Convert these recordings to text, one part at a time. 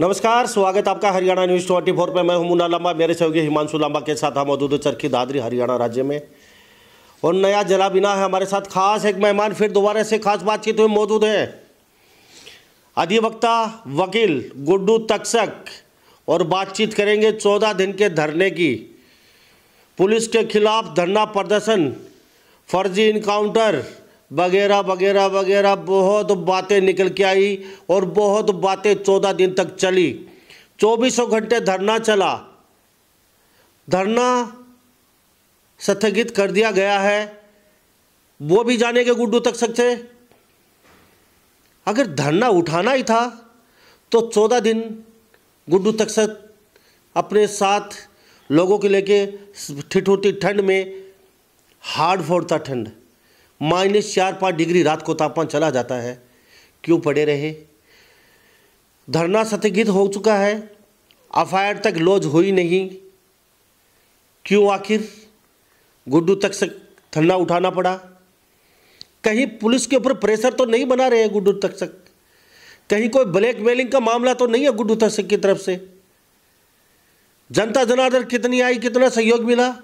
नमस्कार, स्वागत आपका हरियाणा न्यूज़ ट्वेंटी फोर पर मैं हूँ लंबा, मेरे सहयोगी हिमांशु लंबा के साथ हम मौजूद हैं चरखी दादरी, हरियाणा राज्य में। और नया जला बिना है हमारे साथ खास एक मेहमान फिर दोबारा से खास बातचीत में मौजूद है। अधिवक्ता, वकील, गुड्डू तक्षक और बातचीत करेंगे चौदह दिन के धरने की। पुलिस के खिलाफ धरना प्रदर्शन, फर्जी इनकाउंटर वगैरह वगैरह वगैरह बहुत बातें निकल के आई और बहुत बातें चौदह दिन तक चली। चौबीसों घंटे धरना चला। धरना स्थगित कर दिया गया है। वो भी जाने के गुड्डू तक सकते अगर धरना उठाना ही था तो चौदह दिन गुड्डू तक सक अपने साथ लोगों के लेके ठिठुरती ठंड में हार्ड फोड़ता ठंड। माइनस चार पाँच डिग्री रात को तापमान चला जाता है। क्यों पड़े रहे? धरना स्थगित हो चुका है। एफ़ तक लॉज हुई नहीं। क्यों आखिर? गुड्डू तक से धरना उठाना पड़ा। कहीं पुलिस के ऊपर प्रेशर तो नहीं बना रहे हैं गुड्डू तक से। कहीं कोई ब्लैकमेलिंग का मामला तो नहीं है गुड्डू तक की तरफ़ से। जनता जनार्दन कितनी आई, कितना सहयोग मिला?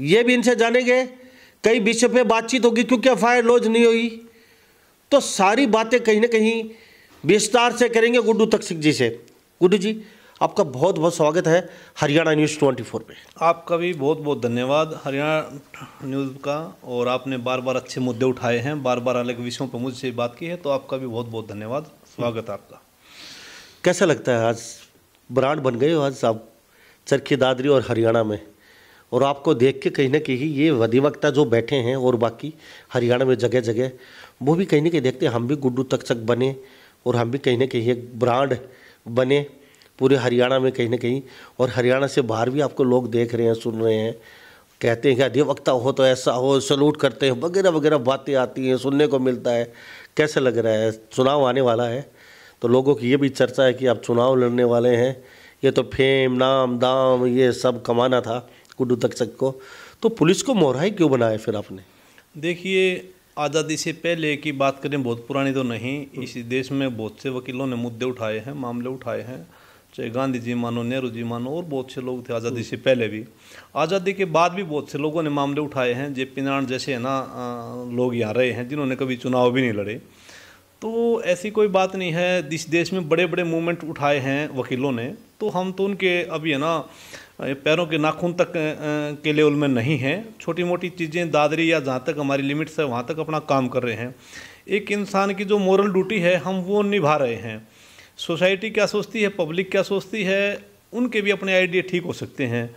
ये भी इनसे जानेंगे। कई विषय पे बातचीत होगी क्योंकि एफ़ आई लॉज नहीं हुई। तो सारी बातें कहीं ना कहीं विस्तार से करेंगे गुड्डू तकसिक जी से। गुड्डू जी आपका बहुत बहुत स्वागत है हरियाणा न्यूज़ ट्वेंटी फोर पे आपका भी बहुत बहुत धन्यवाद हरियाणा न्यूज़ का और आपने बार बार अच्छे मुद्दे उठाए हैं बार बार अलग विषयों पर मुझसे बात की है तो आपका भी बहुत बहुत धन्यवाद। स्वागत आपका। कैसा लगता है आज ब्रांड बन गए हो आज आप चरखी दादरी और हरियाणा में? और आपको देख के कहीं ना कहीं ये अधिवक्ता जो बैठे हैं और बाकी हरियाणा में जगह जगह वो भी कहीं ना कहीं देखते हैं, हम भी गुड्डू तक बने और हम भी कहीं ना कहीं एक ब्रांड बने पूरे हरियाणा में कहीं ना कहीं और हरियाणा से बाहर भी आपको लोग देख रहे हैं, सुन रहे हैं, कहते हैं कि अधिवक्ता हो तो ऐसा हो, सलूट करते हैं, वगैरह वगैरह बातें आती हैं, सुनने को मिलता है। कैसे लग रहा है? चुनाव आने वाला है तो लोगों की ये भी चर्चा है कि आप चुनाव लड़ने वाले हैं। ये तो फेम, नाम, दाम, ये सब कमाना था। गुड्डू तक को तो पुलिस को मोहरा ही क्यों बनाया फिर आपने? देखिए, आज़ादी से पहले की बात करें, बहुत पुरानी तो नहीं। इस देश में बहुत से वकीलों ने मुद्दे उठाए हैं, मामले उठाए हैं। चाहे गांधी जी मानो नेहरू जी मानो, और बहुत से लोग थे आज़ादी से पहले भी। आज़ादी के बाद भी बहुत से लोगों ने मामले उठाए हैं। जे पी नारायण जैसे है ना लोग यहाँ रहे हैं, जिन्होंने कभी चुनाव भी नहीं लड़े। तो ऐसी कोई बात नहीं है। इस देश में बड़े बड़े मूवमेंट उठाए हैं वकीलों ने। तो हम तो उनके अभी है ना पैरों के नाखून तक के लेवल में नहीं हैं। छोटी मोटी चीज़ें, दादरी या जहाँ तक हमारी लिमिट्स है, वहाँ तक अपना काम कर रहे हैं। एक इंसान की जो मॉरल ड्यूटी है, हम वो निभा रहे हैं। सोसाइटी क्या सोचती है? पब्लिक क्या सोचती है? उनके भी अपने आइडिया ठीक हो सकते हैं।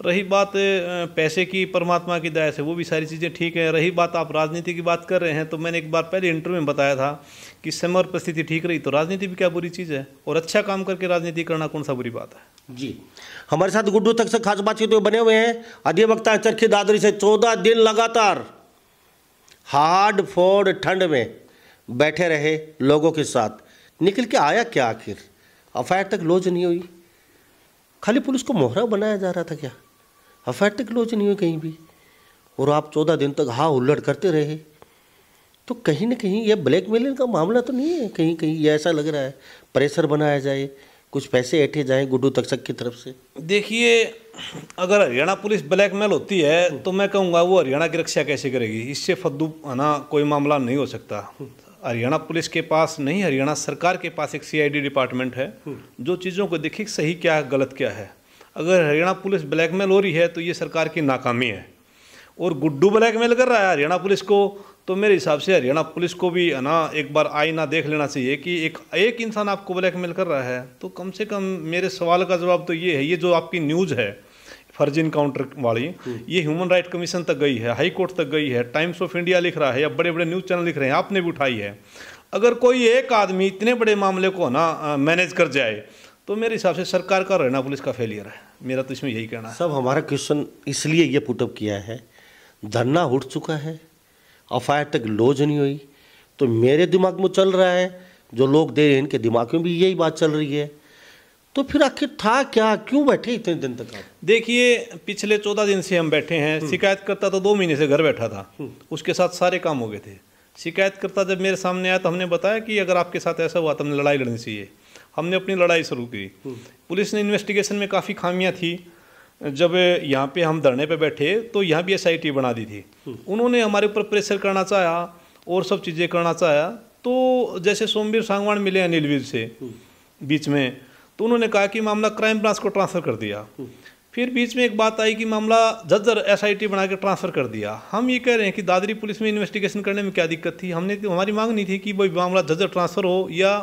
रही बात पैसे की, परमात्मा की दया से, वो भी सारी चीज़ें ठीक है। रही बात, आप राजनीति की बात कर रहे हैं तो मैंने एक बार पहले इंटरव्यू में बताया था कि समय और परिस्थिति ठीक रही तो राजनीति भी क्या बुरी चीज़ है? और अच्छा काम करके राजनीति करना कौन सा बुरी बात है? जी। हमारे साथ गुड्डू तक से खास बातचीत तो बने हुए हैं। अधिवक्ता चरखी दादरी से चौदह दिन लगातार हार्ड फोर्ड ठंड में बैठे रहे लोगों के साथ। निकल के आया क्या आखिर? एफ़ तक लॉज नहीं हुई। खाली पुलिस को मोहरा बनाया जा रहा था क्या? एफ़ तक लॉज नहीं हुई कहीं भी। और आप चौदह दिन तक हाँ उल्लड़ करते रहे। तो कहीं ना कहीं ये ब्लैकमेलिंग का मामला तो नहीं है। कहीं कहीं ये ऐसा लग रहा है, प्रेशर बनाया जाए कुछ पैसे ऐठे जाएँ गुड्डू तक्षक की तरफ़ से? देखिए, अगर हरियाणा पुलिस ब्लैकमेल होती है तो मैं कहूँगा वो हरियाणा की रक्षा कैसे करेगी? इससे फद्दू है ना, कोई मामला नहीं हो सकता। हरियाणा पुलिस के पास नहीं, हरियाणा सरकार के पास एक सीआईडी डिपार्टमेंट है, जो चीज़ों को देखिए सही क्या है, गलत क्या है। अगर हरियाणा पुलिस ब्लैकमेल हो रही है तो ये सरकार की नाकामी है। और गुड्डू ब्लैकमेल कर रहा है, हरियाणा पुलिस को तो मेरे हिसाब से हरियाणा पुलिस को भी है ना एक बार आईना देख लेना चाहिए कि एक एक इंसान आपको ब्लैकमेल कर रहा है तो कम से कम मेरे सवाल का जवाब तो ये है ये जो आपकी न्यूज़ है फर्जी इनकाउंटर वाली ये ह्यूमन राइट कमीशन तक गई है हाई कोर्ट तक गई है टाइम्स ऑफ़ इंडिया लिख रहा है या बड़े बड़े न्यूज़ चैनल लिख रहे हैं आपने भी उठाई है। अगर कोई एक आदमी इतने बड़े मामले को ना मैनेज कर जाए तो मेरे हिसाब से सरकार का रहना पुलिस का फेलियर है मेरा तो इसमें यही कहना है। सब हमारा क्वेश्चन इसलिए ये पुटअप किया है धरना उठ चुका है एफ़ तक लॉज नहीं हुई। तो मेरे दिमाग में चल रहा है जो लोग दे रहे हैं इनके दिमाग में भी यही बात चल रही है। तो फिर आखिर था क्या? क्यों बैठे इतने दिन तक आप? देखिए पिछले चौदह दिन से हम बैठे हैं। हम्म। शिकायत करता तो दो महीने से घर बैठा था। हम्म। उसके साथ सारे काम हो गए थे। शिकायत करता जब मेरे सामने आया तो हमने बताया कि अगर आपके साथ ऐसा हुआ तो हमने लड़ाई लड़नी चाहिए। हमने अपनी लड़ाई शुरू की। पुलिस ने इन्वेस्टिगेशन में काफ़ी खामियाँ थी। जब यहाँ पे हम धरने पे बैठे तो यहाँ भी एसआईटी बना दी थी। उन्होंने हमारे ऊपर प्रेशर करना चाहा और सब चीज़ें करना चाहा। तो जैसे सोमवीर सांगवान मिले अनिल वीर से बीच में तो उन्होंने कहा कि मामला क्राइम ब्रांच को ट्रांसफ़र कर दिया। फिर बीच में एक बात आई कि मामला जज्जर एसआईटी बना के ट्रांसफ़र कर दिया। हम ये कह रहे हैं कि दादरी पुलिस में इन्वेस्टिगेशन करने में क्या दिक्कत थी? हमने तो हमारी मांग नहीं थी कि भाई मामला जज्जर ट्रांसफ़र हो या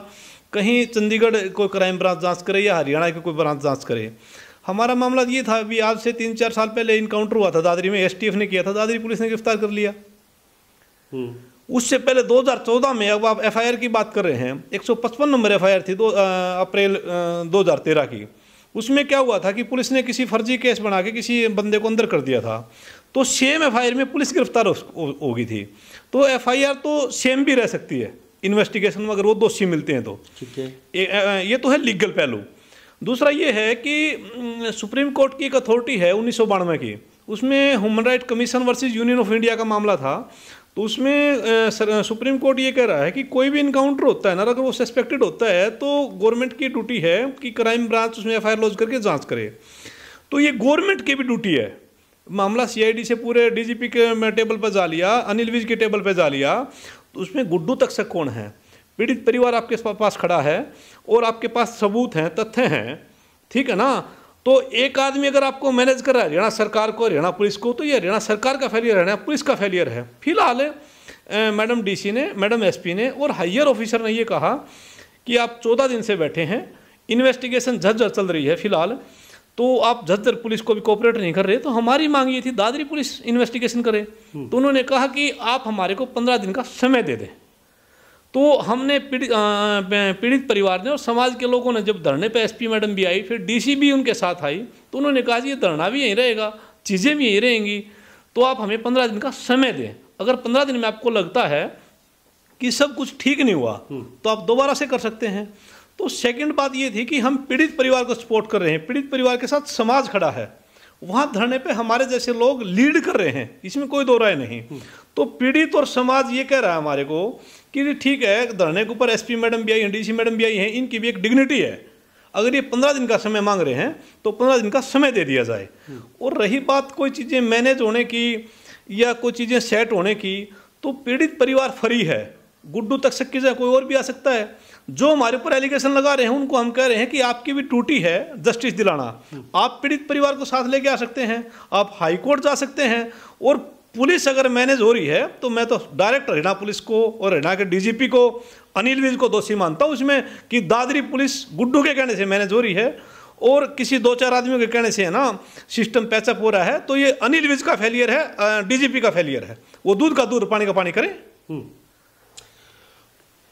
कहीं चंडीगढ़ कोई क्राइम ब्रांच जाँच करे या हरियाणा की कोई ब्रांच जाँच करे। हमारा मामला ये था अभी आज से तीन चार साल पहले इनकाउंटर हुआ था दादरी में एसटीएफ ने किया था दादरी पुलिस ने गिरफ़्तार कर लिया। उससे पहले 2014 में अब आप एफआईआर की बात कर रहे हैं 155 नंबर एफआईआर थी दो अप्रैल 2013 की। उसमें क्या हुआ था कि पुलिस ने किसी फर्जी केस बना के किसी बंदे को अंदर कर दिया था। तो सेम एफआईआर में पुलिस गिरफ़्तार हो गई थी। तो एफआईआर तो सेम भी रह सकती है। इन्वेस्टिगेशन में अगर वो दोषी मिलते हैं तो। ठीक है। ये तो है लीगल पहलू। दूसरा ये है कि सुप्रीम कोर्ट की एक अथॉरिटी है उन्नीस सौ बानवे की। उसमें human right commission versus union of India का मामला था। तो उसमें सुप्रीम कोर्ट ये कह रहा है कि कोई भी इनकाउंटर होता है ना, अगर वो सस्पेक्टेड होता है तो गवर्नमेंट की ड्यूटी है कि क्राइम ब्रांच उसमें एफ़ लॉन्च करके जाँच करे। तो ये गवर्नमेंट की भी ड्यूटी है। मामला सीआईडी से पूरे डीजीपी के टेबल पर जा लिया अनिल विज के टेबल पर जा लिया तो उसमें गुड्डू तक से कौन है? पीड़ित परिवार आपके पास खड़ा है। और आपके पास सबूत हैं तथ्य हैं ठीक है ना? तो एक आदमी अगर आपको मैनेज कर रहा है हरियाणा सरकार को हरियाणा पुलिस को तो ये हरियाणा सरकार का फेलियर है हरियाणा पुलिस का फेलियर है। फ़िलहाल मैडम डीसी ने मैडम एसपी ने और हायर ऑफिसर ने ये कहा कि आप चौदह दिन से बैठे हैं इन्वेस्टिगेशन झज्जर चल रही है फ़िलहाल तो आप झज्जर पुलिस को भी कोऑपरेट नहीं कर रहे तो हमारी मांग ये थी दादरी पुलिस इन्वेस्टिगेशन करे। तो उन्होंने कहा कि आप हमारे को पंद्रह दिन का समय दे दें। तो हमने पीड़ित पीड़ित परिवार ने और समाज के लोगों ने जब धरने पे एसपी मैडम भी आई फिर डीसी भी उनके साथ आई तो उन्होंने कहा ये धरना भी यहीं रहेगा चीज़ें भी यहीं रहेंगी तो आप हमें पंद्रह दिन का समय दें। अगर पंद्रह दिन में आपको लगता है कि सब कुछ ठीक नहीं हुआ तो आप दोबारा से कर सकते हैं। तो सेकंड बात ये थी कि हम पीड़ित परिवार को सपोर्ट कर रहे हैं। पीड़ित परिवार के साथ समाज खड़ा है। वहाँ धरने पे हमारे जैसे लोग लीड कर रहे हैं इसमें कोई दो राय नहीं। तो पीड़ित और समाज ये कह रहा है हमारे को कि ठीक है धरने के ऊपर एसपी मैडम भी आई हैं डीसी मैडम भी आई हैं इनकी भी एक डिग्निटी है। अगर ये पंद्रह दिन का समय मांग रहे हैं तो पंद्रह दिन का समय दे दिया जाए। और रही बात कोई चीज़ें मैनेज होने की या कोई चीज़ें सेट होने की तो पीड़ित परिवार फ्री है। गुड्डू तक सक्की जाए कोई और भी आ सकता है। जो हमारे ऊपर एलिगेशन लगा रहे हैं उनको हम कह रहे हैं कि आपकी भी टूटी है जस्टिस दिलाना। आप पीड़ित परिवार को साथ लेके आ सकते हैं आप हाईकोर्ट जा सकते हैं और पुलिस अगर मैनेज हो रही है तो मैं तो डायरेक्ट हरियाणा पुलिस को और हरियाणा के डीजीपी को, अनिल विज को दोषी मानता हूँ उसमें कि दादरी पुलिस गुड्डू के कहने से मैनेज हो रही है और किसी दो चार आदमियों के कहने से है ना, सिस्टम पैचअप हो रहा है तो ये अनिल विज का फेलियर है डीजीपी का फेलियर है। वो दूध का दूध, पानी का पानी करें। हम्म।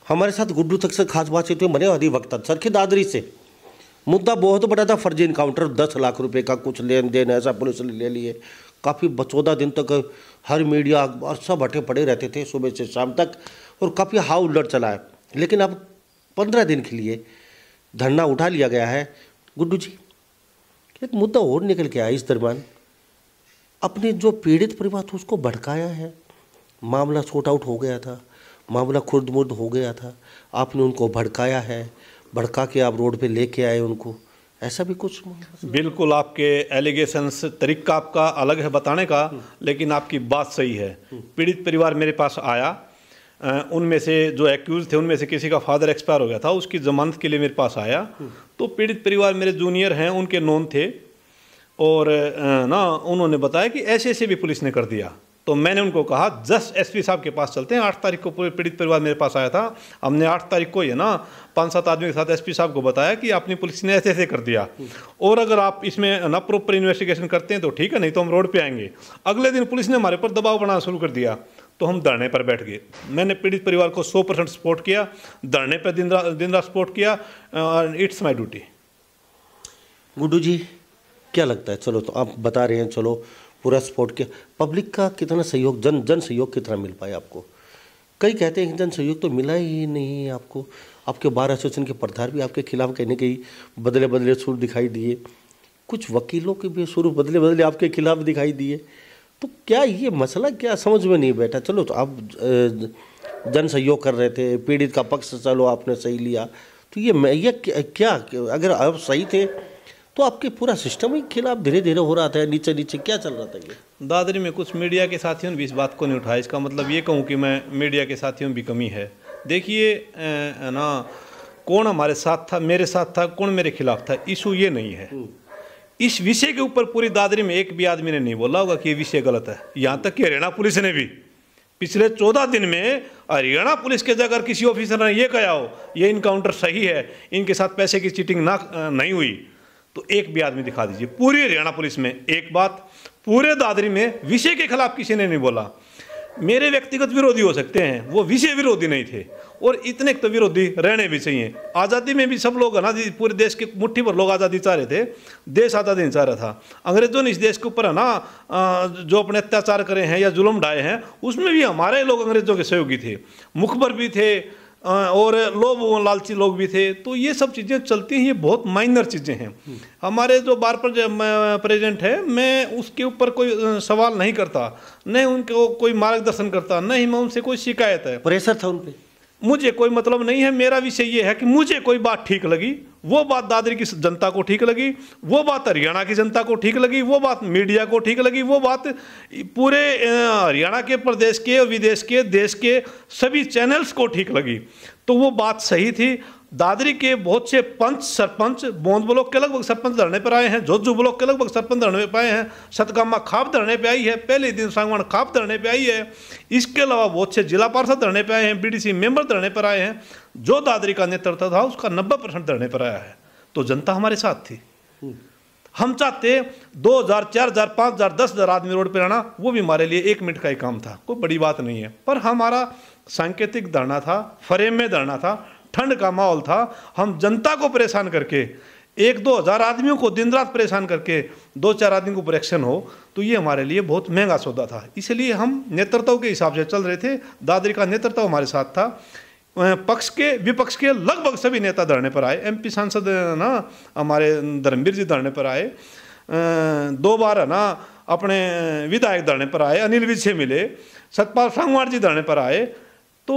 हमारे साथ गुड्डू तक से खास बातचीत हुई, मने अधिवक्ता सरखी दादरी से। मुद्दा बहुत बड़ा था, फर्जी इनकाउंटर दस लाख रुपए का कुछ लेन देन, ऐसा पुलिस ने ले लिए। काफ़ी चौदह दिन तक हर मीडिया अखबार सब हटे पड़े रहते थे सुबह से शाम तक और काफ़ी हाउ उलट चला है। लेकिन अब पंद्रह दिन के लिए धरना उठा लिया गया है। गुड्डू जी, एक मुद्दा और निकल के आया इस दरमियान। अपने जो पीड़ित परिवार था उसको भड़काया है। मामला सॉर्ट आउट हो गया था। मामला खुर्द मुर्द हो गया था। आपने उनको भड़काया है। भड़का के आप रोड पे लेके आए उनको। ऐसा भी कुछ बिल्कुल, आपके एलिगेशंस तरीका आपका अलग है बताने का, लेकिन आपकी बात सही है। पीड़ित परिवार मेरे पास आया उनमें से जो एक्यूज थे, उनमें से किसी का फादर एक्सपायर हो गया था, उसकी जमानत के लिए मेरे पास आया। तो पीड़ित परिवार मेरे जूनियर हैं, उनके नोन थे, और ना, उन्होंने बताया कि ऐसे ऐसे भी पुलिस ने कर दिया। तो मैंने उनको कहा, जस्ट एसपी साहब के पास चलते हैं। आठ तारीख को पूरे पीड़ित परिवार मेरे पास आया था। हमने आठ तारीख को है ना पाँच सात आदमी के साथ एसपी साहब को बताया कि अपनी पुलिस ने ऐसे ऐसे कर दिया। और अगर आप इसमें ना प्रॉपर इन्वेस्टिगेशन करते हैं तो ठीक है, नहीं तो हम रोड पर आएँगे। अगले दिन पुलिस ने हमारे पर दबाव बनाना शुरू कर दिया। तो हम धरने पर बैठ गए। मैंने पीड़ित परिवार को सौ परसेंट सपोर्ट किया। धरने पर दिन रात दिन रात सपोर्ट किया। It's my duty Guddu ji, क्या लगता है? चलो तो आप बता रहे हैं, चलो। पूरा सपोर्ट किया। पब्लिक का कितना सहयोग, जन जन सहयोग कितना मिल पाया आपको? कई कहते हैं जन सहयोग तो मिला ही नहीं आपको। आपके बार एसोसिएशन के प्रधान भी आपके खिलाफ कहने के बदले बदले सुर दिखाई दिए। कुछ वकीलों के भी सुर बदले बदले आपके खिलाफ दिखाई दिए। तो क्या ये मसला क्या? समझ में नहीं बैठा। चलो तो आप जन सहयोग कर रहे थे, पीड़ित का पक्ष, चलो आपने सही लिया। तो ये मैं, ये क्या, अगर आप सही थे तो आपके पूरा सिस्टम ही खिलाफ धीरे धीरे हो रहा था नीचे नीचे क्या चल रहा था ये? दादरी में कुछ मीडिया के साथियों ने भी इस बात को नहीं उठाया। इसका मतलब ये कहूँ कि मैं मीडिया के साथियों में भी कमी है। देखिए ना कौन हमारे साथ था मेरे साथ था कौन मेरे खिलाफ था इशू ये नहीं है। इस विषय के ऊपर पूरी दादरी में एक भी आदमी ने नहीं बोला होगा कि ये विषय गलत है। यहाँ तक कि हरियाणा पुलिस ने भी। पिछले चौदह दिन में हरियाणा पुलिस के जगह किसी ऑफिसर ने ये कहा हो ये इनकाउंटर सही है इनके साथ पैसे की चीटिंग ना नहीं हुई। तो एक भी आदमी दिखा दीजिए। पूरी हरियाणा पुलिस में एक बात, पूरे दादरी में विषय के खिलाफ किसी ने नहीं बोला। मेरे व्यक्तिगत विरोधी हो सकते हैं, वो विषय विरोधी नहीं थे। और इतने तो विरोधी रहने भी चाहिए। आज़ादी में भी सब लोग है ना पूरे देश के मुट्ठी पर लोग आज़ादी चाह रहे थे। देश आज़ादी नहीं चाह रहा था। अंग्रेज़ों ने इस देश के ऊपर है ना जो अपने अत्याचार करे हैं या जुल्म ढाए हैं, उसमें भी हमारे लोग अंग्रेज़ों के सहयोगी थे। मुखबर भी थे और लोभ लालची लोग भी थे। तो ये सब चीज़ें चलती हैं, ये बहुत माइनर चीज़ें हैं। हमारे जो बार पर प्रेजेंट है, मैं उसके ऊपर कोई सवाल नहीं करता। नहीं उनको कोई मार्गदर्शन करता नहीं मैं उनसे कोई शिकायत है। प्रेशर था उन पे मुझे कोई मतलब नहीं है, मेरा विषय ये है कि मुझे कोई बात ठीक लगी, वो बात दादरी की जनता को ठीक लगी, वो बात हरियाणा की जनता को ठीक लगी, वो बात मीडिया को ठीक लगी, वो बात पूरे हरियाणा के, प्रदेश के विदेश के, देश के सभी चैनल्स को ठीक लगी। तो वो बात सही थी दादरी के बहुत से पंच सरपंच बोंद ब्लॉक के लगभग सरपंच धरने पर आए हैं जोजू ब्लॉक के लगभग सरपंच धरने पर आए हैं सतगामा खाप धरने पर आई है पहले दिन सांगवान खाप धरने पर आई है इसके अलावा बहुत से जिला पार्षद धरने पर आए हैं बीडीसी मेंबर धरने पर आए हैं जो दादरी का नेतृत्व था उसका नब्बे परसेंट धरने पर आया है। तो जनता हमारे साथ थी। हम चाहते दो हज़ार चार हज़ार पाँच हज़ार दस हज़ार आदमी रोड पर आना वो भी हमारे लिए एक मिनट का ही काम था कोई बड़ी बात नहीं है। पर हमारा सांकेतिक धरना था फ्रेम में धरना था ठंड का माहौल था। हम जनता को परेशान करके, एक दो हज़ार आदमियों को दिन रात परेशान करके दो चार आदमी को ऊपर एक्शन हो तो ये हमारे लिए बहुत महँगा सौदा था। इसलिए हम नेतृत्व के हिसाब से चल रहे थे। दादरी का नेतृत्व हमारे साथ था। पक्ष के, विपक्ष के लगभग सभी नेता धरने पर आए। एमपी सांसद, ना, हमारे धर्मवीर जी धरने पर आए। दो बार है ना, अपने विधायक धरने पर आए। अनिल विज से मिले। सतपाल सांगवार जी धरने पर आए। तो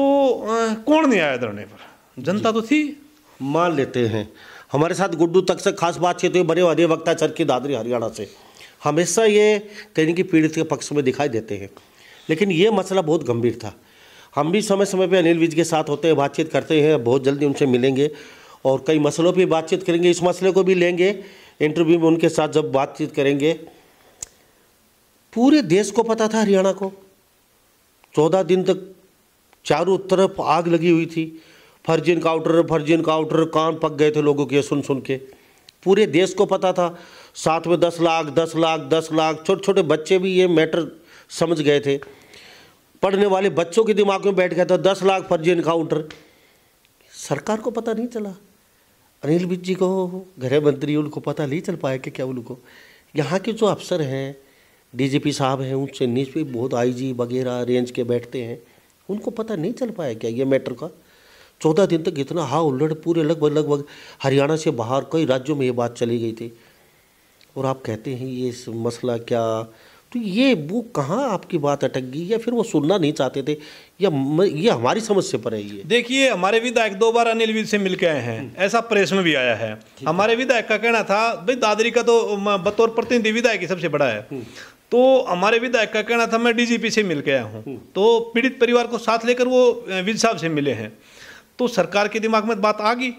कौन नहीं आया धरने पर? जनता तो थी। मान लेते हैं। हमारे साथ गुड्डू तक से खास बातचीत हुई बड़े बड़े वक्ता चर की दादरी हरियाणा से। हमेशा ये कहीं की पीड़ित के पक्ष में दिखाई देते हैं। लेकिन ये मसला बहुत गंभीर था। हम भी समय समय पे अनिल विज के साथ होते हैं बातचीत करते हैं बहुत जल्दी उनसे मिलेंगे और कई मसलों पर बातचीत करेंगे। इस मसले को भी लेंगे इंटरव्यू में उनके साथ जब बातचीत करेंगे। पूरे देश को पता था हरियाणा को। चौदह दिन तक चारों तरफ़ आग लगी हुई थी। फर्जी इनकाउंटर फर्जी इनकाउंटर कान पक गए थे लोगों के सुन सुन के। पूरे देश को पता था। साथ में दस लाख दस लाख दस लाख छोटे छोटे बच्चे भी ये मैटर समझ गए थे। पढ़ने वाले बच्चों के दिमाग में बैठ गया था, दस लाख फर्जी इनकाउंटर सरकार को पता नहीं चला। अनिल विज जी को, गृह मंत्री, उनको पता नहीं चल पाया कि क्या उनको यहाँ के जो अफसर हैं डीजीपी साहब हैं, उनसे नीचे बहुत आईजी वगैरह रेंज के बैठते हैं। उनको पता नहीं चल पाया क्या ये मैटर का। चौदह दिन तक इतना हा उल्लड़ पूरे लगभग लगभग हरियाणा से बाहर कई राज्यों में ये बात चली गई थी। और आप कहते हैं ये मसला क्या? तो ये वो कहाँ आपकी बात अटक गई या फिर वो सुनना नहीं चाहते थे? या म- ये हमारी समस्या पर है ये देखिए हमारे विधायक दो बार अनिल विज से मिल के आए हैं। ऐसा प्रेस में भी आया है। हमारे विधायक का कहना था भाई दादरी का तो बतौर प्रतिनिधि विधायक ही सबसे बड़ा है। तो हमारे विधायक का कहना था मैं डीजीपी से मिल के आया हूँ। तो पीड़ित परिवार को साथ लेकर वो विज साहब से मिले हैं। तो सरकार के दिमाग में बात आ गई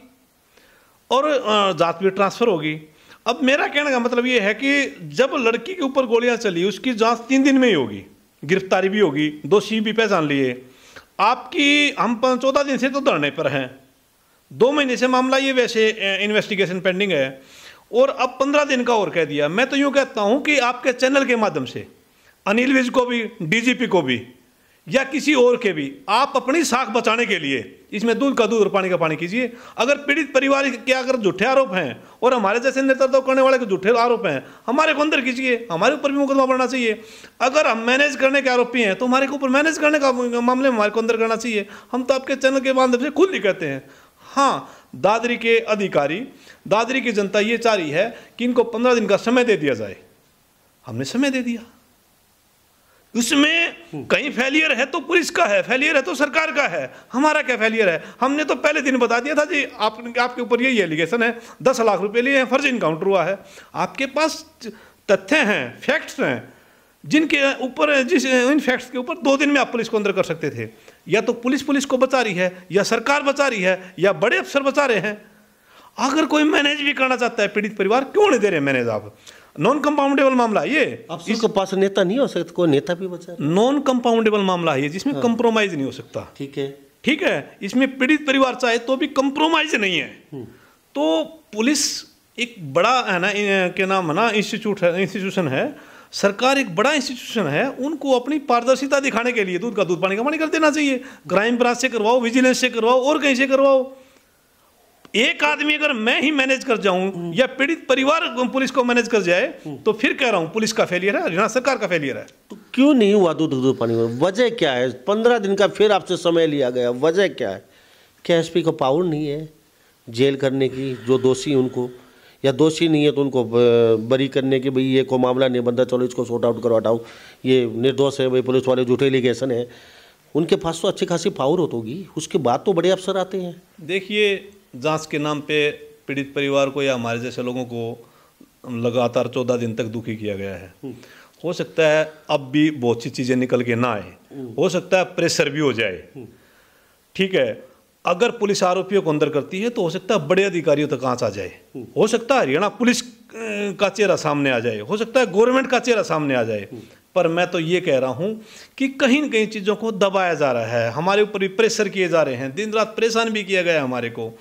और जात भी ट्रांसफ़र होगी अब मेरा कहने का मतलब ये है कि जब लड़की के ऊपर गोलियाँ चली, उसकी जाँच तीन दिन में ही होगी। गिरफ्तारी भी होगी, दोषी भी पहचान लिए। आपकी, हम चौदह दिन से तो धरने पर हैं। दो महीने से मामला ये वैसे इन्वेस्टिगेशन पेंडिंग है। और अब पंद्रह दिन का और कह दिया। मैं तो यूँ कहता हूँ कि आपके चैनल के माध्यम से, अनिल विज को भी डीजीपी को भी या किसी और के भी, आप अपनी साख बचाने के लिए, इसमें दूध का दूध और पानी का पानी कीजिए। अगर पीड़ित परिवार के अगर झूठे आरोप हैं, और हमारे जैसे नेतृत्व करने वाले के झूठे आरोप हैं, हमारे को अंदर कीजिए, हमारे ऊपर भी मुकदमा बढ़ना चाहिए। अगर हम मैनेज करने के आरोपी हैं तो हमारे ऊपर मैनेज करने का मामले में हमारे को अंदर करना चाहिए। हम तो आपके चैनल के माध्यम से खुद ही कहते हैं। हाँ दादरी के अधिकारी, दादरी की जनता ये चाह रही है कि इनको पंद्रह दिन का समय दे दिया जाए। हमने समय दे दिया। उसमें कहीं फेलियर है तो पुलिस का है फेलियर है तो सरकार का है। हमारा क्या फेलियर है? हमने तो पहले दिन बता दिया था जी आप आपके ऊपर यही एलिगेशन है, दस लाख रुपए लिए हैं, फर्जी इनकाउंटर हुआ है। आपके पास तथ्य हैं फैक्ट्स हैं, जिनके ऊपर, जिस, इन फैक्ट्स के ऊपर दो दिन में आप पुलिस को अंदर कर सकते थे। या तो पुलिस पुलिस को बचा रही है, या सरकार बचा रही है, या बड़े अफसर बचा रहे हैं। अगर कोई मैनेज भी करना चाहता है, पीड़ित परिवार, क्यों नहीं दे रहे मैनेज आप? नॉन कंपाउंडेबल मामला ये। इसके पास नेता नहीं हो सकता कोई नेता भी बचा नॉन कंपाउंडेबल मामला है जिसमें हाँ। कंप्रोमाइज नहीं हो सकता। ठीक है। ठीक है? इसमें पीड़ित परिवार चाहे तो भी कंप्रोमाइज नहीं है। हम्म। तो पुलिस एक बड़ा है ना क्या नाम है ना इंस्टीट्यूट है इंस्टीट्यूशन है। सरकार एक बड़ा इंस्टीट्यूशन है उनको अपनी पारदर्शिता दिखाने के लिए दूध का दूध पानी का पानी कर देना चाहिए। क्राइम ब्रांच से करवाओ विजिलेंस से करवाओ और कहीं से करवाओ। एक आदमी अगर मैं ही मैनेज कर जाऊँ या पीड़ित परिवार पुलिस को मैनेज कर जाए तो फिर कह रहा हूँ पुलिस का फेलियर है हरियाणा सरकार का फेलियर है। तो क्यों नहीं हुआ दूध दूध पानी? वजह क्या है? पंद्रह दिन का फिर आपसे समय लिया गया वजह क्या है? क्या एस का पावर नहीं है जेल करने की जो दोषी उनको? या दोषी नहीं है तो उनको बरी करने की भाई ये को मामला नहीं बनता चलो इसको सॉर्ट आउट करो हटाओ ये निर्दोष है भाई पुलिस वाले झूठे एलिगेशन है। उनके पास तो अच्छी खासी पावर होगी। उसके बाद तो बड़े अफसर आते हैं। देखिए जाँच के नाम पे पीड़ित परिवार को या हमारे जैसे लोगों को लगातार चौदह दिन तक दुखी किया गया है। हम्म। हो सकता है अब भी बहुत सी चीज़ें निकल के ना आए। हम्म। हो सकता है प्रेशर भी हो जाए। हम्म। ठीक है अगर पुलिस आरोपियों को अंदर करती है तो हो सकता है बड़े अधिकारियों तक आँच आ जाए। हो सकता है हरियाणा पुलिस का चेहरा सामने आ जाए। हो सकता है गवर्नमेंट का चेहरा सामने आ जाए। पर मैं तो ये कह रहा हूँ कि कहीं न कहीं चीज़ों को दबाया जा रहा है हमारे ऊपर भी प्रेशर किए जा रहे हैं दिन रात परेशान भी किया गया हमारे को।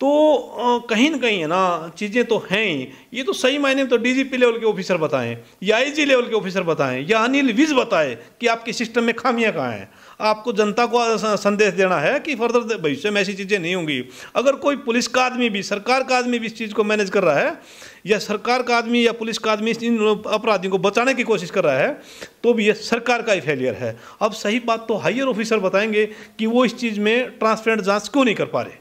तो कहीं ना कहीं है ना चीज़ें तो हैं ही। ये तो सही मायने में तो डीजीपी लेवल के ऑफिसर बताएँ या आईजी लेवल के ऑफिसर बताएँ या अनिल विज बताए कि आपके सिस्टम में खामियाँ कहाँ हैं। आपको जनता को संदेश देना है कि फर्दर भविष्य में ऐसी चीज़ें नहीं होंगी। अगर कोई पुलिस का आदमी भी सरकार का आदमी भी इस चीज़ को मैनेज कर रहा है या सरकार का आदमी या पुलिस का आदमी इन अपराधियों को बचाने की कोशिश कर रहा है तो भी ये सरकार का ही फेलियर है। अब सही बात तो हायर ऑफिसर बताएँगे कि वो इस चीज़ में ट्रांसपेरेंट जाँच क्यों नहीं कर पा रहे?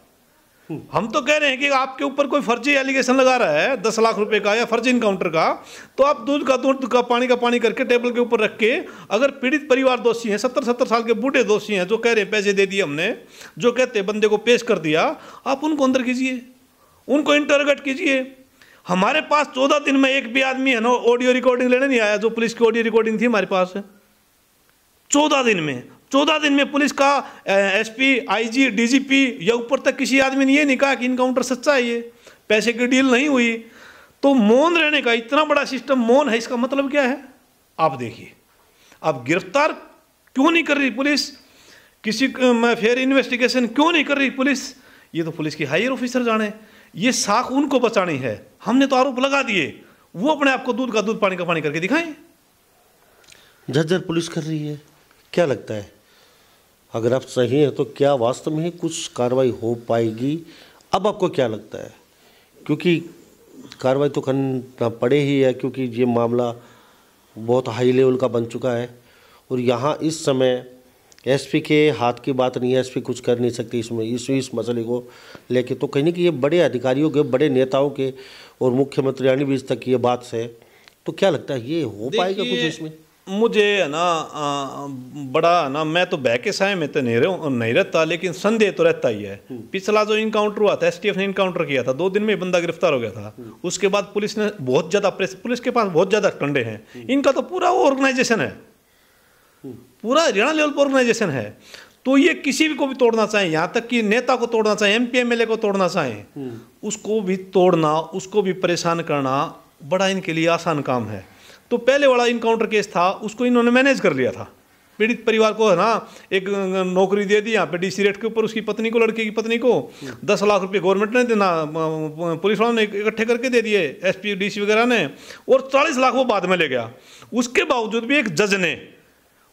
हम तो कह रहे हैं कि आपके ऊपर कोई फर्जी एलिगेशन लगा रहा है दस लाख रुपए का या फर्जी इनकाउंटर का तो आप दूध का दूध का पानी का पानी करके टेबल के ऊपर रख के अगर पीड़ित परिवार दोषी हैं सत्तर सत्तर साल के बूढ़े दोषी हैं जो कह रहे हैं पैसे दे दिए हमने जो कहते हैं बंदे को पेश कर दिया आप उनको अंदर कीजिए उनको इंटरोगेट कीजिए। हमारे पास चौदह दिन में एक भी आदमी है ना ऑडियो रिकॉर्डिंग लेने नहीं आया, जो पुलिस की ऑडियो रिकॉर्डिंग थी हमारे पास। चौदह दिन में, चौदह दिन में पुलिस का एसपी आईजी डीजीपी या ऊपर तक किसी आदमी ने ये नहीं कहा कि इनकाउंटर सच्चा है ये, पैसे की डील नहीं हुई। तो मौन रहने का इतना बड़ा सिस्टम मौन है, इसका मतलब क्या है? आप देखिए अब गिरफ़्तार क्यों नहीं कर रही पुलिस? किसी फेयर इन्वेस्टिगेशन क्यों नहीं कर रही पुलिस? ये तो पुलिस की हायर ऑफिसर जाने। ये साख उनको बचानी है। हमने तो आरोप लगा दिए। वो अपने आप को दूध का दूध पानी का पानी करके दिखाएँ। झज्जर पुलिस कर रही है। क्या लगता है? अगर आप सही हैं तो क्या वास्तव में कुछ कार्रवाई हो पाएगी? अब आपको क्या लगता है? क्योंकि कार्रवाई तो करना पड़े ही है, क्योंकि ये मामला बहुत हाई लेवल का बन चुका है। और यहाँ इस समय एसपी के हाथ की बात नहीं है एसपी कुछ कर नहीं सकती इसमें इस इस मसले को लेके तो कहीं ना कि ये बड़े अधिकारियों के बड़े नेताओं के और मुख्यमंत्री यानी बीच तक ये बात है तो क्या लगता है ये हो पाएगा कुछ इसमें मुझे है ना बड़ा ना मैं तो बह के साय में तो नहीं रह नहीं रहता लेकिन संदेह तो रहता ही है हम्म। पिछला जो इनकाउंटर हुआ था एसटीएफ ने इनकाउंटर किया था दो दिन में बंदा गिरफ़्तार हो गया था हम्म। उसके बाद पुलिस ने बहुत ज़्यादा प्रेस पुलिस के पास बहुत ज़्यादा कंडे हैं हम्म। इनका तो पूरा ऑर्गेनाइजेशन है पूरा हरियाणा लेवल पर ऑर्गेनाइजेशन है। तो ये किसी भी को भी तोड़ना चाहे यहाँ तक कि नेता को तोड़ना चाहे एम पी को तोड़ना चाहें उसको भी तोड़ना उसको भी परेशान करना बड़ा इनके लिए आसान काम है। तो पहले वाला इनकाउंटर केस था उसको इन्होंने मैनेज कर लिया था। पीड़ित परिवार को है ना एक नौकरी दे दी यहाँ पे डी सी रेट के ऊपर उसकी पत्नी को लड़के की पत्नी को दस लाख रुपए गवर्नमेंट ने देना पुलिस वालों ने इकट्ठे करके दे दिए एस पी डी सी वगैरह ने और चालीस लाख वो बाद में ले गया। उसके बावजूद भी एक जज ने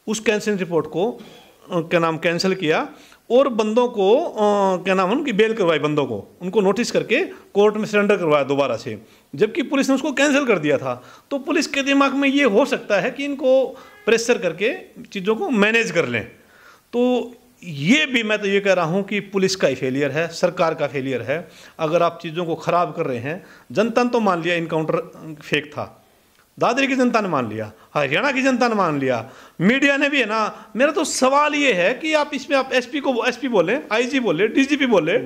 उस कैंसिल रिपोर्ट को क्या नाम कैंसिल किया और बंदों को क्या नाम, उनकी बेल करवाई बंदों को। उनको नोटिस करके कोर्ट में सरेंडर करवाया दोबारा से। जबकि पुलिस ने उसको कैंसिल कर दिया था। तो पुलिस के दिमाग में ये हो सकता है कि इनको प्रेशर करके चीज़ों को मैनेज कर लें। तो ये भी मैं तो ये कह रहा हूँ कि पुलिस का ही फेलियर है, सरकार का फेलियर है। अगर आप चीज़ों को ख़राब कर रहे हैं, जनता तो मान लिया इनकाउंटर फेक था। दादरी की जनता ने मान लिया हरियाणा की जनता ने मान लिया। मीडिया ने भी है ना मेरा तो सवाल ये है कि आप इसमें आप एसपी को एसपी बोले आईजी बोले डीजीपी बोले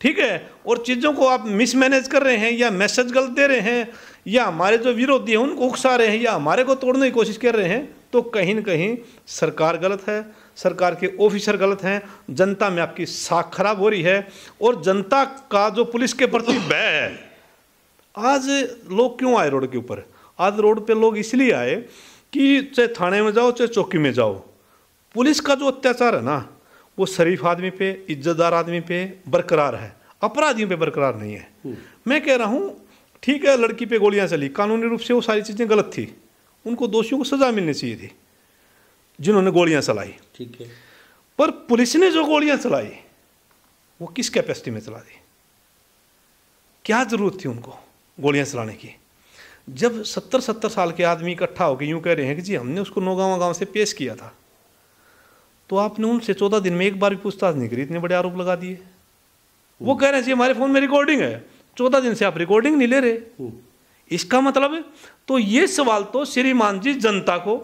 ठीक है? और चीज़ों को आप मिसमैनेज कर रहे हैं या मैसेज गलत दे रहे हैं या हमारे जो विरोधी हैं उनको उकसा रहे हैं या हमारे को तोड़ने की कोशिश कर रहे हैं तो कहीं ना कहीं सरकार गलत है सरकार के ऑफिसर गलत हैं जनता में आपकी साख खराब हो रही है और जनता का जो पुलिस के प्रति भय है आज लोग क्यों आए रोड के ऊपर? आज रोड पे लोग इसलिए आए कि चाहे थाने में जाओ चाहे चौकी में जाओ। पुलिस का जो अत्याचार है ना वो शरीफ आदमी पे इज्जतदार आदमी पे बरकरार है। अपराधियों पे बरकरार नहीं है। मैं कह रहा हूँ ठीक है लड़की पे गोलियाँ चली कानूनी रूप से वो सारी चीज़ें गलत थी। उनको दोषियों को सजा मिलनी चाहिए थी जिन्होंने गोलियाँ चलाई। ठीक है। पर पुलिस ने जो गोलियाँ चलाई वो किस कैपेसिटी में चला दी? क्या ज़रूरत थी उनको गोलियाँ चलाने की? जब सत्तर सत्तर साल के आदमी इकट्ठा होकर यूँ कह रहे हैं कि जी हमने उसको नौगांव गाँव से पेश किया था तो आपने उनसे चौदह दिन में एक बार भी पूछताछ नहीं करी इतने बड़े आरोप लगा दिए। वो कह रहे हैं जी हमारे फ़ोन में रिकॉर्डिंग है। चौदह दिन से आप रिकॉर्डिंग नहीं ले रहे। इसका मतलब तो ये सवाल तो श्रीमान जी जनता को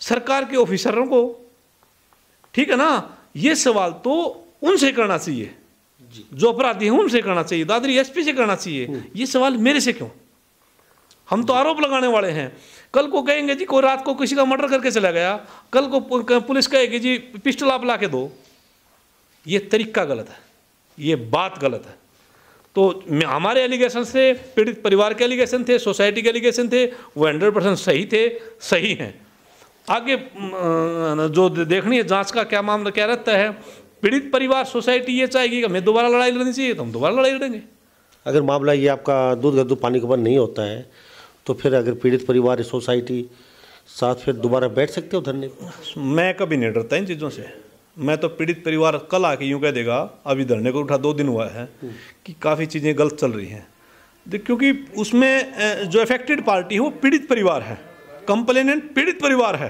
सरकार के ऑफिसरों को ठीक है ना? ये सवाल तो उनसे करना चाहिए। जो। अपराधी हैं उनसे करना चाहिए दादरी एसपी से करना चाहिए। ये सवाल मेरे से क्यों? हम तो आरोप लगाने वाले हैं। कल को कहेंगे, जी, कोई रात को किसी का मर्डर करके चला गया। कल को पुलिस कहेगी, जी, पिस्टल आप ला के दो। ये तरीका गलत है। ये बात गलत है। तो हमारे एलिगेशन से, पीड़ित परिवार के एलिगेशन थे, सोसाइटी के एलिगेशन थे, वो हंड्रेड परसेंट सही थे, सही हैं। आगे जो देखनी है, जाँच का क्या मामला, क्या रहता है। पीड़ित परिवार, सोसाइटी ये चाहेगी कि हमें दोबारा लड़ाई लड़नी चाहिए तो हम दोबारा लड़ाई लड़ेंगे। अगर मामला ये आपका दूध गद्दू पानी के बंद नहीं होता है तो फिर अगर पीड़ित परिवार सोसाइटी साथ फिर दोबारा बैठ सकते हो धरने मैं कभी नहीं डरता इन चीज़ों से। मैं तो पीड़ित परिवार कल आके यूँ कह देगा, अभी धरने को उठा, दो दिन हुआ है कि काफ़ी चीज़ें गलत चल रही हैं। क्योंकि उसमें जो अफेक्टेड पार्टी है, वो पीड़ित परिवार है। कंप्लेनेंट पीड़ित परिवार है।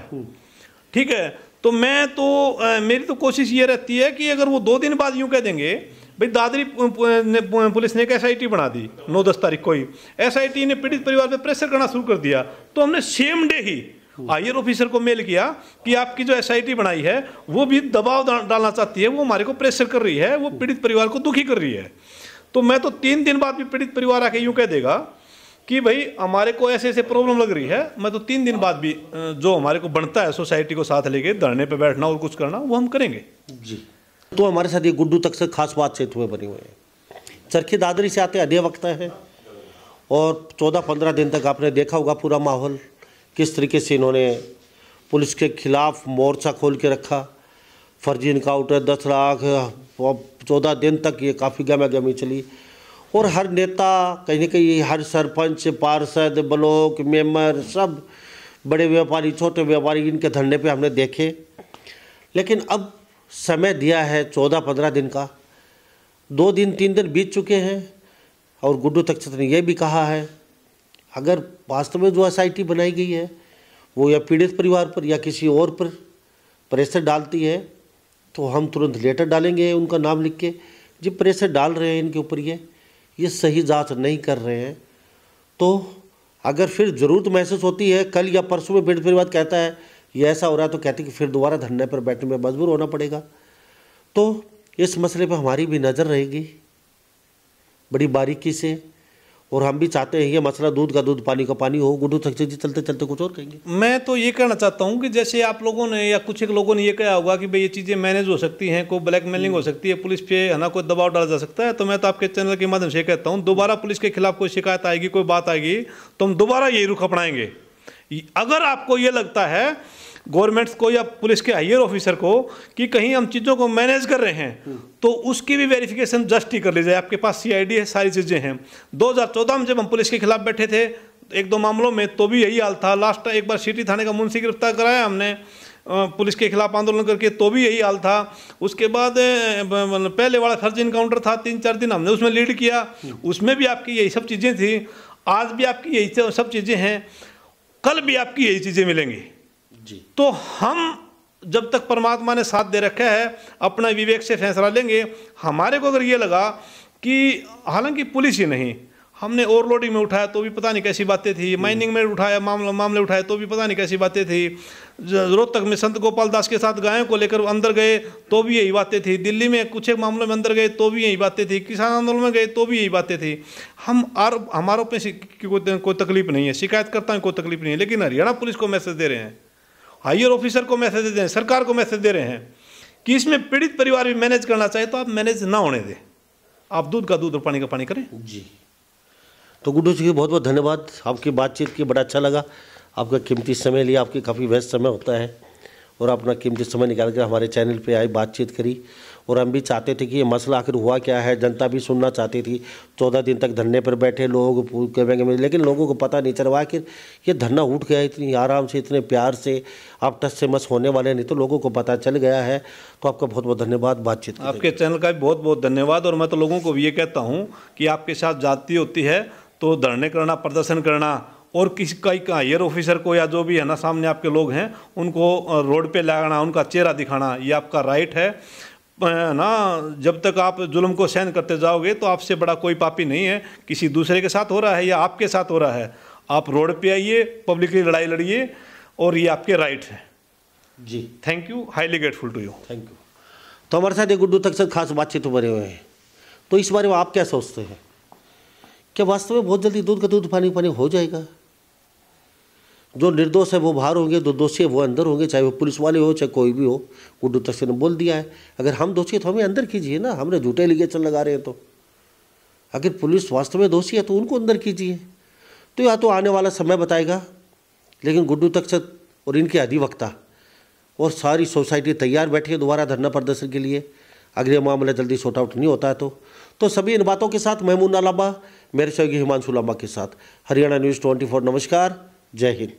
ठीक है? तो मैं तो मेरी तो कोशिश ये रहती है कि अगर वो दो दिन बाद यूँ कह देंगे भाई दादरी पुलिस ने एक एसआईटी बना दी, नौ दस तारीख को ही। एसआईटी ने पीड़ित परिवार पर प्रेशर करना शुरू कर दिया। तो हमने सेम डे ही हायर ऑफिसर को मेल किया कि आपकी जो एसआईटी बनाई है, वो भी दबाव डालना चाहती है, वो हमारे को प्रेशर कर रही है, वो पीड़ित परिवार को दुखी कर रही है। तो मैं तो तीन दिन बाद भी पीड़ित परिवार आके यूँ कह देगा कि भाई, हमारे को ऐसे ऐसे प्रॉब्लम लग रही है, मैं तो तीन दिन बाद भी जो हमारे को बनता है सोसाइटी को साथ लेके धरने पे बैठना और कुछ करना, वो हम करेंगे। जी। तो हमारे साथ ये गुड्डू तक से खास बात से हुए, बने हुए हैं। चरखी दादरी से आते अधिक वक्त है। और चौदह पंद्रह दिन तक आपने देखा होगा पूरा माहौल, किस तरीके से इन्होंने पुलिस के खिलाफ मोर्चा खोल के रखा। फर्जी इनकाउंटर दस लाख चौदह दिन तक ये काफ़ी गमा गमी चली। और हर नेता, कहीं ना कहीं हर सरपंच, पार्षद, ब्लॉक, मेंबर, सब बड़े व्यापारी, छोटे व्यापारी, इनके धरने पे हमने देखे। लेकिन अब समय दिया है चौदह पंद्रह दिन का। दो दिन, तीन दिन बीत चुके हैं और गुड्डू तक्षत ने यह भी कहा है, अगर वास्तव में जो एस बनाई गई है, वो या पीड़ित परिवार पर या किसी और पर प्रेशर डालती है तो हम तुरंत लेटर डालेंगे उनका नाम लिख के, जो प्रेशर डाल रहे हैं इनके ऊपर ये ये सही जाँच नहीं कर रहे हैं। तो अगर फिर ज़रूरत महसूस होती है, कल या परसों में पीड़ित परिवार कहता है ये ऐसा हो रहा है तो कहते कि फिर दोबारा धरने पर बैठने में मजबूर होना पड़ेगा। तो इस मसले पर हमारी भी नज़र रहेगी बड़ी बारीकी से। और हम भी चाहते हैं ये मसला दूध का दूध पानी का पानी हो गुड्डू थक जी चलते चलते कुछ और कहेंगे। मैं तो ये कहना चाहता हूँ कि जैसे आप लोगों ने या कुछ एक लोगों ने ये कहा होगा कि भाई ये चीज़ें मैनेज हो सकती हैं कोई ब्लैकमेलिंग हो सकती है पुलिस पे है ना कोई दबाव डाला जा सकता है तो मैं तो आपके चैनल के माध्यम से कहता हूँ दोबारा पुलिस के खिलाफ कोई शिकायत आएगी कोई बात आएगी तो हम दोबारा यही रुख अपनाएँगे। अगर आपको ये लगता है गवर्नमेंट्स को या पुलिस के हाइयर ऑफिसर को, कि कहीं हम चीज़ों को मैनेज कर रहे हैं तो उसकी भी वेरिफिकेशन जस्ट ही कर ली जाए आपके पास सीआईडी है, सारी चीज़ें हैं। 2014 में जब हम पुलिस के खिलाफ बैठे थे, एक दो मामलों में तो भी यही हाल था। लास्ट एक बार सिटी थाने का मुंशी गिरफ़्तार कराया हमने पुलिस के खिलाफ आंदोलन करके तो भी यही हाल था। उसके बाद पहले वाला फ़र्ज़ इनकाउंटर था तीन चार दिन हमने उसमें लीड किया। उसमें भी आपकी यही सब चीज़ें थी। आज भी आपकी यही सब चीज़ें हैं। कल भी आपकी यही चीज़ें मिलेंगी। जी। तो हम जब तक परमात्मा ने साथ दे रखा है अपना विवेक से फैसला लेंगे हमारे को अगर ये लगा कि हालाँकि पुलिस ही नहीं हमने ओवरलोडिंग में उठाया तो भी पता नहीं कैसी बातें थी। माइनिंग में उठाया मामला मामले उठाए तो भी पता नहीं कैसी बातें थी। रोहतक में संत गोपाल दास के साथ गायों को लेकर अंदर गए तो भी यही बातें थी। दिल्ली में कुछ एक मामलों में अंदर गए तो भी यही बातें थी। किसान आंदोलन में गए तो भी यही बातें थी। हम आर हमारों पे कोई कोई तकलीफ़ नहीं है। शिकायत करता कोई तकलीफ़ नहीं है लेकिन हरियाणा पुलिस को मैसेज दे रहे हैं। हायर ऑफिसर को मैसेज दे रहे हैं सरकार को मैसेज दे रहे हैं कि इसमें पीड़ित परिवार भी मैनेज करना चाहे तो आप मैनेज ना होने दें। आप दूध का दूध और पानी का पानी करें। जी। तो गुड्डू जी बहुत बहुत धन्यवाद। आपकी बातचीत की बड़ा अच्छा लगा। आपका कीमती समय लिया आपकी काफ़ी व्यस्त समय होता है और अपना कीमती समय निकाल कर हमारे चैनल पे आई बातचीत करी और हम भी चाहते थे कि ये मसला आखिर हुआ क्या है। जनता भी सुनना चाहती थी। चौदह दिन तक धरने पर बैठे लोग कहेंगे लेकिन लोगों को पता नहीं चल रहा कि ये धरना उठ गया इतनी आराम से, इतने प्यार से, आप टच से मस होने वाले नहीं तो लोगों को पता चल गया है। तो आपका बहुत बहुत धन्यवाद। बातचीत आपके चैनल का भी बहुत बहुत धन्यवाद और मैं तो लोगों को भी ये कहता हूँ कि आपके साथ जाती होती है तो धरने करना प्रदर्शन करना और किसी कई का हायर ऑफिसर को या जो भी है ना सामने आपके लोग हैं उनको रोड पे लगाना उनका चेहरा दिखाना ये आपका राइट है। ना जब तक आप जुल्म को सहन करते जाओगे तो आपसे बड़ा कोई पापी नहीं है। किसी दूसरे के साथ हो रहा है या आपके साथ हो रहा है आप रोड पे आइए पब्लिकली लड़ाई लड़िए और ये आपके राइट है। जी। Thank you highly grateful to you thank you तो हमारे साथ एक गुड्डू तक से खास बातचीत बने हुए हैं। तो इस बारे में आप क्या सोचते हैं? क्या वास्तव में बहुत जल्दी दूध का दूध पानी पानी हो जाएगा? जो निर्दोष है वो बाहर होंगे, जो दोषी है वो अंदर होंगे, चाहे वो पुलिस वाले हो, चाहे कोई भी हो गुड्डू तस्कर ने बोल दिया है। अगर हम दोषी है तो हमें अंदर कीजिए ना, हमने झूठे लिगेचन लगा रहे हैं तो। अगर पुलिस वास्तव में दोषी है तो उनको अंदर कीजिए। तो या तो आने वाला समय बताएगा, लेकिन गुड्डू तक्षत और इनके अधिवक्ता और सारी सोसाइटी तैयार बैठी है दोबारा धरना प्रदर्शन के लिए। अगर ये मामला जल्दी शॉर्ट आउट नहीं होता है तो। तो सभी इन बातों के साथ महमूद लाबा मेरे सहयोगी हिमांशु लांबा के साथ। हरियाणा न्यूज़ ट्वेंटी नमस्कार जय हिंद।